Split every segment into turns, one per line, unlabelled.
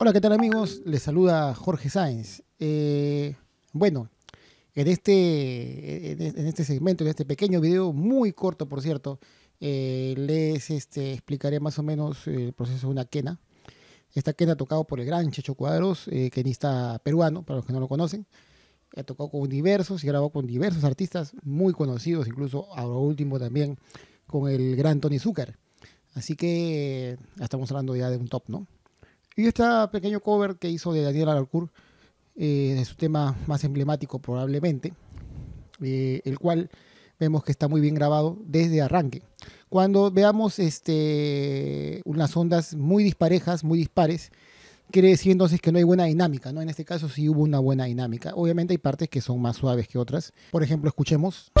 Hola, ¿qué tal amigos? Les saluda Jorge Sáenz. Eh, bueno, en este, en este segmento, en este pequeño video, muy corto por cierto, eh, les este, explicaré más o menos el proceso de una quena. Esta quena tocado por el gran Checho Cuadros, eh, quenista peruano, para los que no lo conocen. Ha tocado con diversos y grabado con diversos artistas muy conocidos, incluso ahora último también con el gran Tony Zucker. Así que estamos hablando ya de un top, ¿no? Y este pequeño cover que hizo de Daniel Alarcourt, eh, de su tema más emblemático probablemente, eh, el cual vemos que está muy bien grabado desde arranque. Cuando veamos este, unas ondas muy disparejas, muy dispares, quiere decir entonces que no hay buena dinámica, ¿no? En este caso sí hubo una buena dinámica. Obviamente hay partes que son más suaves que otras. Por ejemplo, escuchemos.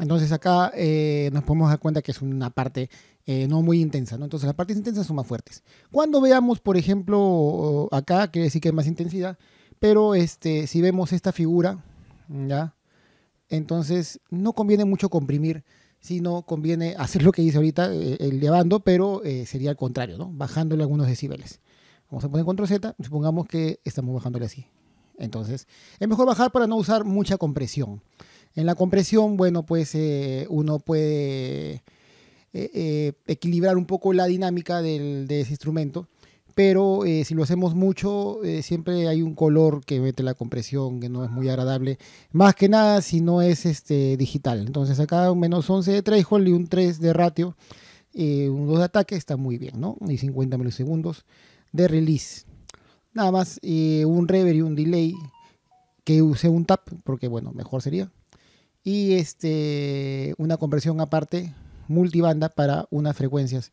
Entonces acá eh, nos podemos dar cuenta que es una parte eh, no muy intensa, ¿no? Entonces las partes intensas son más fuertes. Cuando veamos, por ejemplo, acá, quiere decir que hay más intensidad, pero este, si vemos esta figura, ¿ya? Entonces no conviene mucho comprimir, sino conviene hacer lo que dice ahorita, eh, el llevando, pero sería al contrario, ¿no? Bajándole algunos decibeles. Vamos a poner control Z, supongamos que estamos bajándole así. Entonces, es mejor bajar para no usar mucha compresión. En la compresión, bueno, pues eh, uno puede eh, eh, equilibrar un poco la dinámica de ese instrumento, pero si lo hacemos mucho, siempre hay un color que mete la compresión que no es muy agradable, más que nada si no es este, digital. Entonces acá un menos 11 de threshold y un 3 de ratio, un 2 de ataque está muy bien, ¿no? Y 50 milisegundos de release. Nada más un reverb y un delay que use un tap, porque bueno, mejor sería y este, una conversión aparte multibanda para unas frecuencias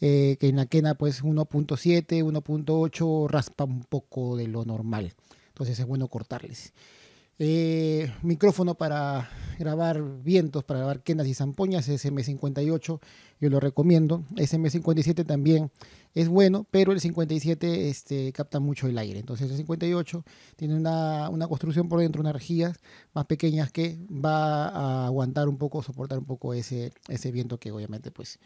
eh, que en la Kena pues 1.7, 1.8 raspa un poco de lo normal. Entonces es bueno cortarles. Eh, micrófono para grabar vientos, para grabar quenas y zampoñas, SM58, yo lo recomiendo. SM57 también es bueno, pero el 57 este, capta mucho el aire. Entonces el 58 tiene una, construcción por dentro, unas energías más pequeñas que va a aguantar un poco, soportar un poco ese, ese viento que obviamente pues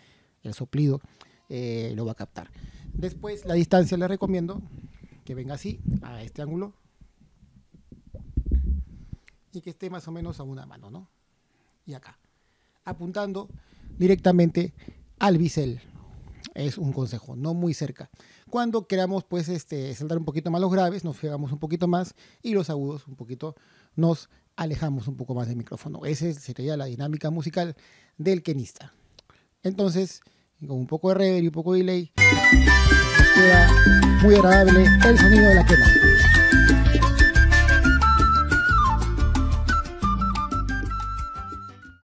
el soplido eh, lo va a captar. Después la distancia le recomiendo que venga así, a este ángulo, y que esté más o menos a una mano, ¿no? Y acá, apuntando directamente al bisel. Es un consejo, no muy cerca. Cuando queramos pues este, saltar un poquito más los graves, nos pegamos un poquito más y los agudos un poquito nos alejamos un poco más del micrófono. Esa sería la dinámica musical del kenista. Entonces, con un poco de reverb y un poco de delay, queda muy agradable el sonido de la quena.